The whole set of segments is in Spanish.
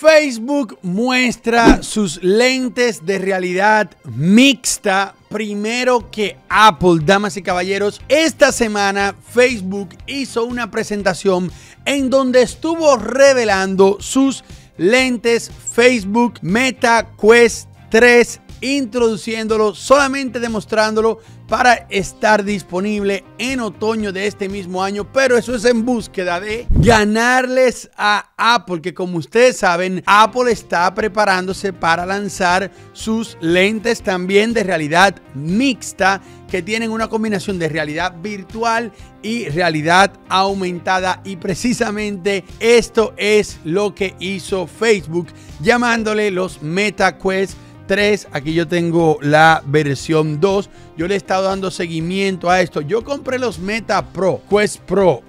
Facebook muestra sus lentes de realidad mixta primero que Apple, damas y caballeros. Esta semana Facebook hizo una presentación en donde estuvo revelando sus lentes Facebook Meta Quest 3 introduciéndolo, solamente demostrándolo para estar disponible en otoño de este mismo año, pero eso es en búsqueda de ganarles a Apple, que como ustedes saben, Apple está preparándose para lanzar sus lentes también de realidad mixta que tienen una combinación de realidad virtual y realidad aumentada. Y precisamente esto es lo que hizo Facebook llamándole los MetaQuest 3. Aquí yo tengo la versión 2. Yo le he estado dando seguimiento a esto. Yo compré los Meta Pro, Quest Pro.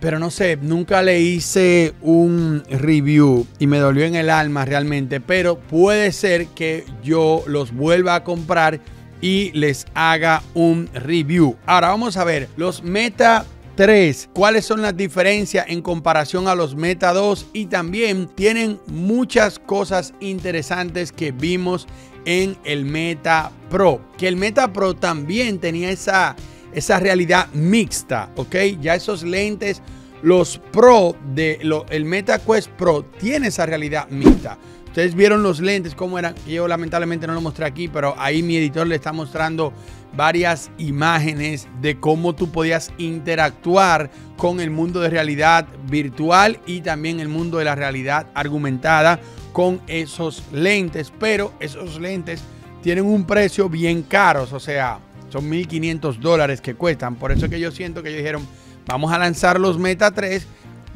pero no sé, nunca le hice un review y me dolió en el alma realmente. Pero puede ser que yo los vuelva a comprar y les haga un review. Ahora vamos a ver los Meta 3. ¿Cuáles son las diferencias en comparación a los Meta 2? Y también tienen muchas cosas interesantes que vimos en el Meta Pro. Que el Meta Pro también tenía esa, esa realidad mixta, ¿ok? Ya esos lentes, los Pro de el Meta Quest Pro tiene esa realidad mixta. Ustedes vieron los lentes, cómo eran. Yo lamentablemente no lo mostré aquí, pero ahí mi editor le está mostrando varias imágenes de cómo tú podías interactuar con el mundo de realidad virtual y también el mundo de la realidad argumentada con esos lentes. Pero esos lentes tienen un precio bien caros, o sea, son 1.500 dólares que cuestan. Por eso que yo siento que ellos dijeron, vamos a lanzar los Meta 3,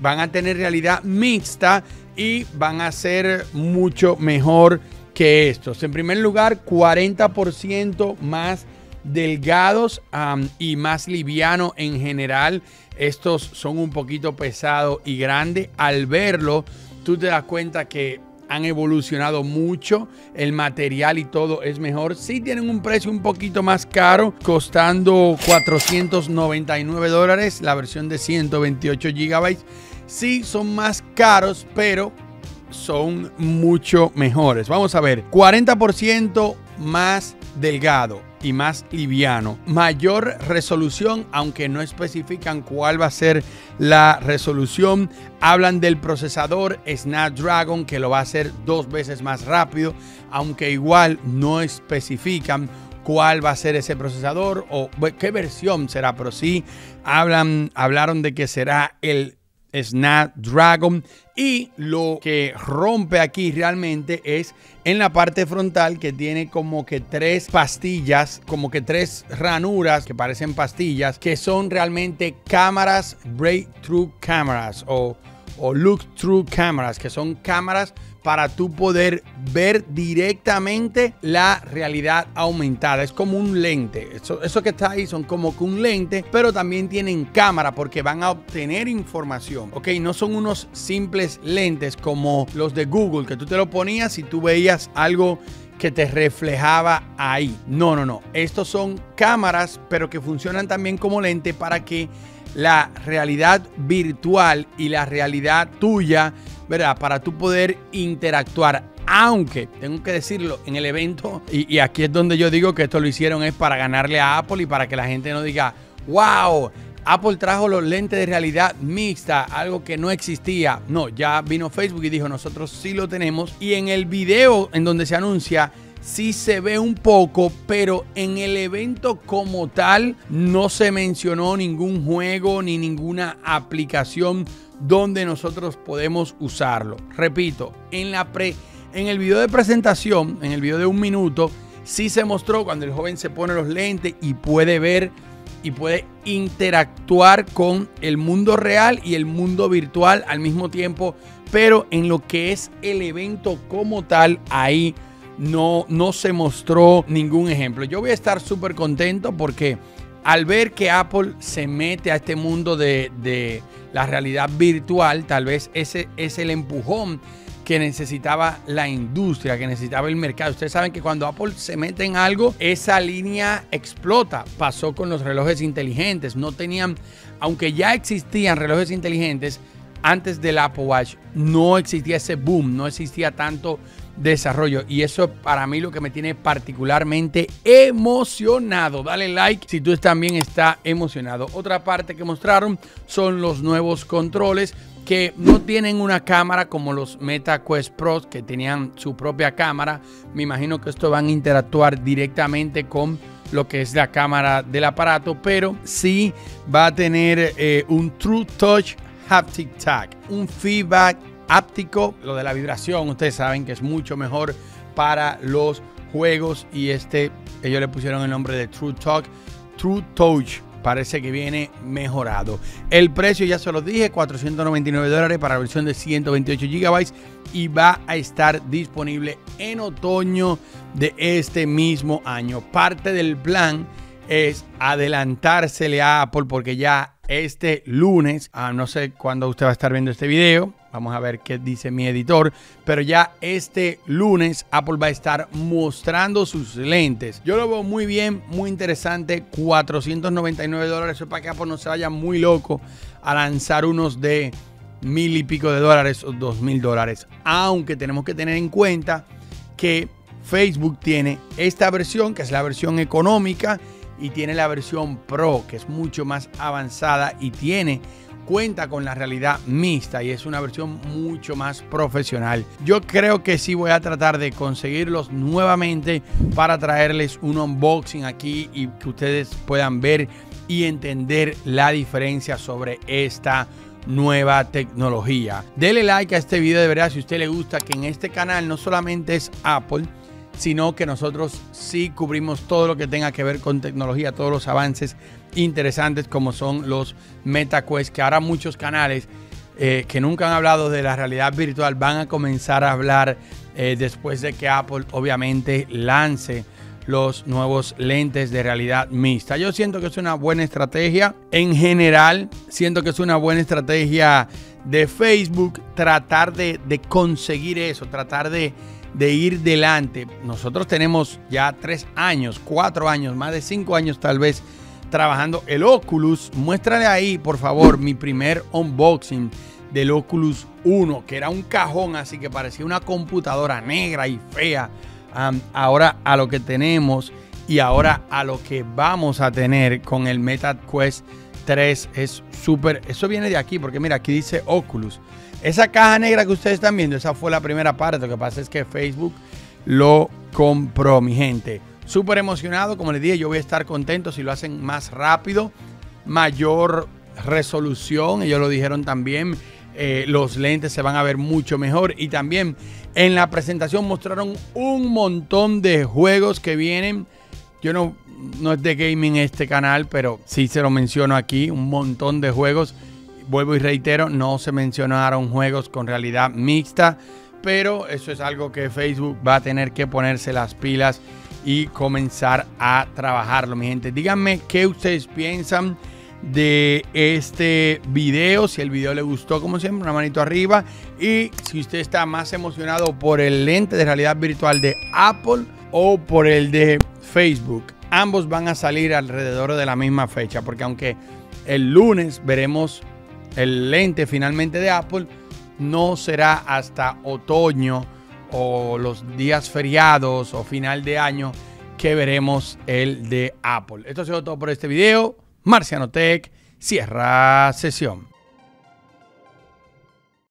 van a tener realidad mixta y van a ser mucho mejor que estos. En primer lugar, 40% más delgados y más liviano en general. Estos son un poquito pesados y grandes. Al verlo, tú te das cuenta que han evolucionado mucho, el material y todo es mejor. Sí tienen un precio un poquito más caro, costando 499 dólares, la versión de 128 gigabytes. Sí son más caros, pero son mucho mejores. Vamos a ver, 40% más delgado y más liviano. Mayor resolución, aunque no especifican cuál va a ser la resolución. Hablan del procesador Snapdragon que lo va a hacer dos veces más rápido, aunque igual no especifican cuál va a ser ese procesador o qué versión será, pero sí hablan, hablaron de que será el Snapdragon. Y lo que rompe aquí realmente es en la parte frontal que tiene como que tres pastillas, como que tres ranuras que parecen pastillas, que son realmente cámaras breakthrough cameras o, o look through cameras, que son cámaras para tú poder ver directamente la realidad aumentada. Es como un lente. Eso, eso que está ahí son como que un lente, pero también tienen cámara porque van a obtener información. Ok, no son unos simples lentes como los de Google que tú te lo ponías y tú veías algo que te reflejaba ahí. No, no, no. Estos son cámaras, pero que funcionan también como lente para que la realidad virtual y la realidad tuya ¿verdad? Para tú poder interactuar. Aunque, tengo que decirlo, en el evento, y, y aquí es donde yo digo que esto lo hicieron es para ganarle a Apple y para que la gente no diga, wow, Apple trajo los lentes de realidad mixta, algo que no existía. No, ya vino Facebook y dijo, nosotros sí lo tenemos. Y en el video en donde se anuncia, sí se ve un poco, pero en el evento como tal no se mencionó ningún juego ni ninguna aplicación donde nosotros podemos usarlo. Repito, en, la pre, en el video de presentación, en el video de un minuto, sí se mostró cuando el joven se pone los lentes y puede ver y puede interactuar con el mundo real y el mundo virtual al mismo tiempo, pero en lo que es el evento como tal, ahí no, no se mostró ningún ejemplo. Yo voy a estar súper contento porque al ver que Apple se mete a este mundo de, de la realidad virtual, tal vez ese es el empujón que necesitaba la industria, que necesitaba el mercado. Ustedes saben que cuando Apple se mete en algo, esa línea explota. Pasó con los relojes inteligentes. No tenían, aunque ya existían relojes inteligentes, antes del Apple Watch no existía ese boom, no existía tanto desarrollo. Y eso para mí lo que me tiene particularmente emocionado. Dale like si tú también está emocionado. Otra parte que mostraron son los nuevos controles que no tienen una cámara como los Meta Quest Pro que tenían su propia cámara. Me imagino que esto van a interactuar directamente con lo que es la cámara del aparato, pero sí va a tener eh, un True Touch Haptic Tag, un feedback áptico, lo de la vibración, ustedes saben que es mucho mejor para los juegos y este ellos le pusieron el nombre de True Talk, True Touch. Parece que viene mejorado. El precio ya se los dije, 499 dólares para la versión de 128 GB y va a estar disponible en otoño de este mismo año. Parte del plan es adelantársele a Apple porque ya este lunes, ah, no sé cuándo usted va a estar viendo este video, vamos a ver qué dice mi editor, pero ya este lunes Apple va a estar mostrando sus lentes. Yo lo veo muy bien, muy interesante, 499 dólares, eso es para que Apple no se vaya muy loco a lanzar unos de mil y pico de dólares o dos mil dólares, aunque tenemos que tener en cuenta que Facebook tiene esta versión, que es la versión económica, y tiene la versión Pro, que es mucho más avanzada y tiene cuenta con la realidad mixta y es una versión mucho más profesional. Yo creo que sí voy a tratar de conseguirlos nuevamente para traerles un unboxing aquí y que ustedes puedan ver y entender la diferencia sobre esta nueva tecnología. Dele like a este video de verdad si a usted le gusta que en este canal no solamente es Apple, sino que nosotros sí cubrimos todo lo que tenga que ver con tecnología, todos los avances interesantes como son los MetaQuest, que ahora muchos canales eh, que nunca han hablado de la realidad virtual van a comenzar a hablar eh, después de que Apple obviamente lance los nuevos lentes de realidad mixta. Yo siento que es una buena estrategia. En general, siento que es una buena estrategia de Facebook tratar de conseguir eso, tratar de de ir delante. Nosotros tenemos ya tres años, cuatro años, más de cinco años tal vez trabajando el Oculus. Muéstrale ahí, por favor, mi primer unboxing del Oculus 1, que era un cajón, así que parecía una computadora negra y fea. ahora a lo que tenemos y ahora a lo que vamos a tener con el Meta Quest 3 es súper. Eso viene de aquí, porque mira, aquí dice Oculus. Esa caja negra que ustedes están viendo, esa fue la primera parte. Lo que pasa es que Facebook lo compró, mi gente. Súper emocionado, como les dije, yo voy a estar contento si lo hacen más rápido, mayor resolución, ellos lo dijeron también, eh, los lentes se van a ver mucho mejor y también en la presentación mostraron un montón de juegos que vienen. Yo no, no es de gaming este canal, pero sí se lo menciono aquí, un montón de juegos vuelvo y reitero, no se mencionaron juegos con realidad mixta, pero eso es algo que Facebook va a tener que ponerse las pilas y comenzar a trabajarlo, mi gente. Díganme qué ustedes piensan de este video, si el video le gustó, como siempre, una manito arriba. Y si usted está más emocionado por el lente de realidad virtual de Apple o por el de Facebook, ambos van a salir alrededor de la misma fecha, porque aunque el lunes veremos el lente finalmente de Apple no será hasta otoño o los días feriados o final de año que veremos el de Apple. Esto ha sido todo por este video. Marciano Tech cierra sesión.